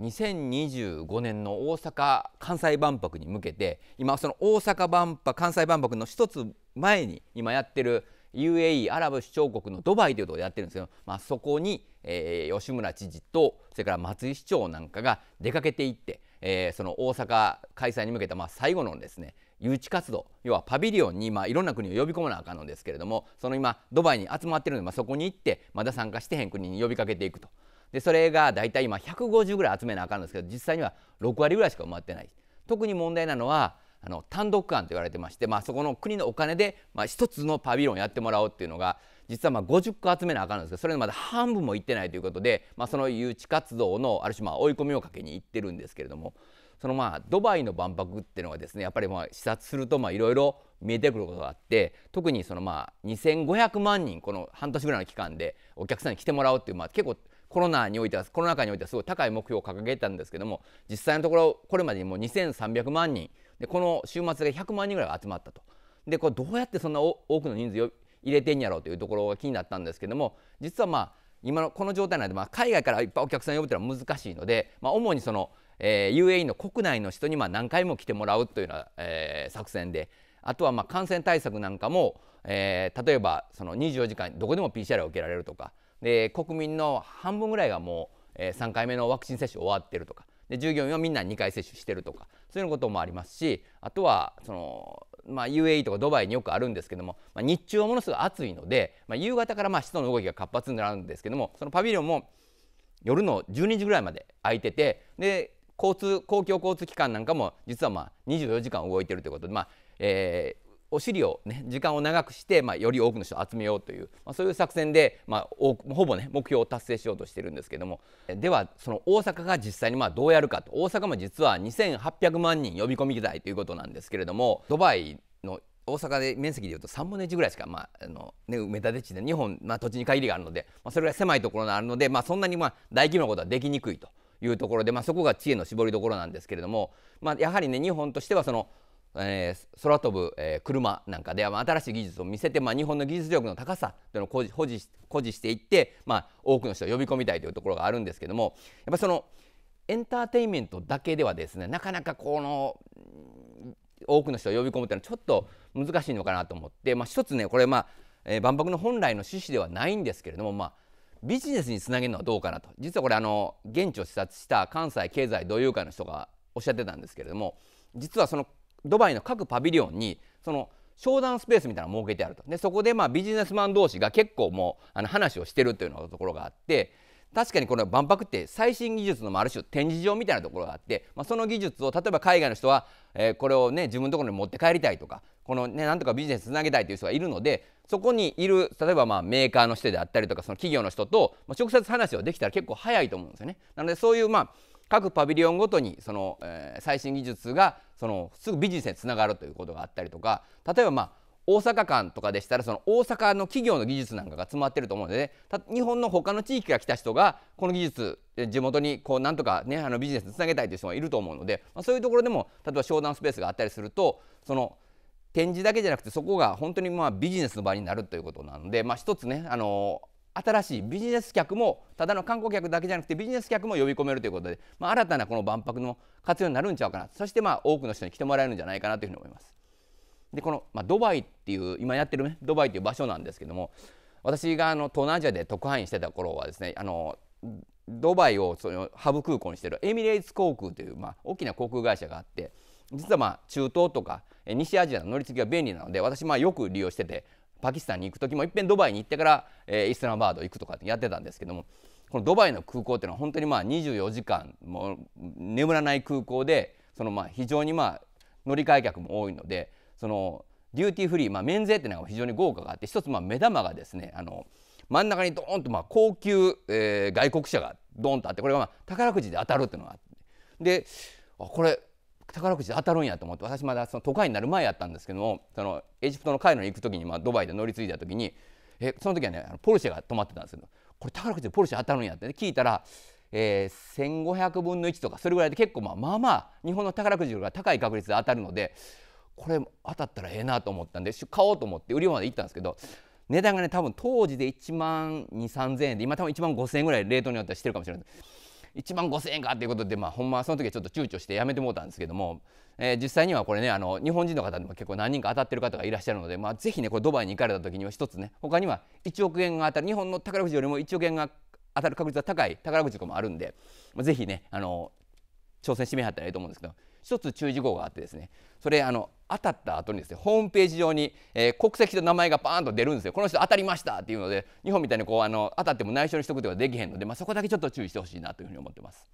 2025年の大阪・関西万博に向けて今その大阪万博関西万博の一つ前に今やってる UAE アラブ首長国のドバイというところでやってるんですけど、まあ、そこに、えー、吉村知事とそれから松井市長なんかが出かけていって、えー、その大阪開催に向けた、まあ、最後のですね誘致活動要はパビリオンに、まあ、いろんな国を呼び込まなあかんのですけれどもその今ドバイに集まってるので、まあ、そこに行ってまだ参加してへん国に呼びかけていくと。でそれが大体今150ぐらい集めなあかんんですけど実際には6割ぐらいしか埋まってない。特に問題なのはあの単独案と言われてまして、まあ、そこの国のお金で、まあ、1つのパビロンやってもらおうっていうのが実はまあ50個集めなあかんんですけどそれでまだ半分もいってないということで、まあ、その誘致活動のある種まあ追い込みをかけにいってるんですけれどもそのまあドバイの万博っていうのはですねやっぱりまあ視察するといろいろ見えてくることがあって特にそのまあ2500万人この半年ぐらいの期間でお客さんに来てもらおうっていうまあ結構コロナにおいてはコロナ禍においてはすごい高い目標を掲げたんですけども実際のところこれまでにもう2300万人。でこの週末で100万人ぐらい集まったと。でこれどうやってそんな多くの人数を入れてんやろうというところが気になったんですけども実はまあ今のこの状態なので、まあ、海外からいっぱいお客さん呼ぶというのは難しいので、まあ、主にその、えー、UAE の国内の人にまあ何回も来てもらうというような、えー、作戦であとはまあ感染対策なんかも、えー、例えばその24時間どこでも PCR を受けられるとかで国民の半分ぐらいがもう、えー、3回目のワクチン接種終わってるとか。で従業員はみんな2回接種してるとか。そういうこともありますしあとはその、まあ、UAE とかドバイによくあるんですけども、まあ、日中はものすごい暑いので、まあ、夕方からまあ人の動きが活発になるんですけどもそのパビリオンも夜の12時ぐらいまで空いててで交通公共交通機関なんかも実はまあ24時間動いてるということで、まあえー、お尻をね時間を長くして、まあ、より多くの人を集めようという、まあ、そういう作戦で、まあ、ほぼね目標を達成しようとしてるんですけども。ではその大阪が実際にまあどうやるかと。大阪も実は2800万人呼び込みたいということなんですけれどもドバイの大阪で面積でいうと3分の1ぐらいしか、まああのね、埋め立て地で日本、まあ、土地に限りがあるので、まあ、それぐらい狭いところがあるので、まあ、そんなにまあ大規模なことはできにくいというところで、まあ、そこが知恵の絞りどころなんですけれども、まあ、やはりね日本としてはそのえー、空飛ぶ、えー、車なんかで、まあ、新しい技術を見せて、まあ、日本の技術力の高さというのを誇示誇示誇示していって、まあ、多くの人を呼び込みたいというところがあるんですけどもやっぱそのエンターテインメントだけではですねなかなかこの多くの人を呼び込むというのはちょっと難しいのかなと思って、まあ、一つねこれ、まあえー、万博の本来の趣旨ではないんですけれども、まあ、ビジネスにつなげるのはどうかなと。実はこれあの現地を視察した関西経済同友会の人がおっしゃってたんですけれども実はそのドバイの各パビリオンにその商談スペースみたいなのを設けてあるとでそこでまあビジネスマン同士が結構もうあの話をしてるというようなところがあって確かにこの万博って最新技術のある種展示場みたいなところがあって、まあ、その技術を例えば海外の人は、えー、これをね自分のところに持って帰りたいとかこのねなんとかビジネスつなげたいという人がいるのでそこにいる例えばまあメーカーの人であったりとかその企業の人と、直接話をできたら結構早いと思うんですよね。なのでそういうまあ各パビリオンごとにその、えー、最新技術がそのすぐビジネスにつながるということがあったりとか例えばまあ大阪間とかでしたらその大阪の企業の技術なんかが詰まってると思うので、ね、日本の他の地域から来た人がこの技術地元にこうなんとかねあのビジネスにつなげたいという人がいると思うので、まあ、そういうところでも例えば商談スペースがあったりするとその展示だけじゃなくてそこが本当にまあビジネスの場になるということなので、まあ、一つねあの新しいビジネス客もただの観光客だけじゃなくてビジネス客も呼び込めるということで、まあ、新たなこの万博の活用になるんちゃうかなそしてまあ多くの人に来てもらえるんじゃないかなというふうに思います。でこの、まあ、ドバイっていう今やってるねドバイという場所なんですけども私があの東南アジアで特派員してた頃はですねあのドバイをそのハブ空港にしてるエミレーツ航空という、まあ、大きな航空会社があって実はまあ中東とか西アジアの乗り継ぎが便利なので私まあよく利用しててパキスタンに行く時もいっぺんドバイに行ってから、えー、イスラマバード行くとかやってたんですけどもこのドバイの空港っていうのは本当にまあ24時間も眠らない空港でそのまあ非常にまあ乗り換え客も多いのでそのデューティーフリー、まあ、免税っていうのが非常に豪華があって一つまあ目玉がですねあの真ん中にドーンとまあ高級、えー、外国車がドーンとあってこれがまあ宝くじで当たるっていうのがあって。でこれ宝くじ当たるんやと思って私まだその都会になる前やったんですけどもそのエジプトのカイロに行く時にまあドバイで乗り継いだ時にえその時はねポルシェが止まってたんですけどこれ宝くじでポルシェ当たるんやって、ね、聞いたら、えー、1500分の1とかそれぐらいで結構まあまあまあ日本の宝くじが高い確率で当たるのでこれ当たったらええなと思ったんで買おうと思って売り場まで行ったんですけど値段がね多分当時で1万2 3 0 0円で今多分1万5 0 0円ぐらい冷凍によってはしてるかもしれない。1万5000円かっていうことで、まあ、ほんまその時はちょっと躊躇してやめてもうたんですけども、えー、実際にはこれねあの日本人の方でも結構何人か当たってる方がいらっしゃるので、まあ、ぜひねこれドバイに行かれた時には一つね他には1億円が当たる日本の宝くじよりも1億円が当たる確率が高い宝くじとかもあるんで、まあ、ぜひねあの挑戦してみはったらいいと思うんですけど一つ注意事項があってですねそれあの当たった後にですねホームページ上に、えー、国籍と名前がパーンと出るんですよこの人当たりましたっていうので日本みたいにこうあの当たっても内緒にしとくことができへんので、まあ、そこだけちょっと注意してほしいなというふうに思ってます。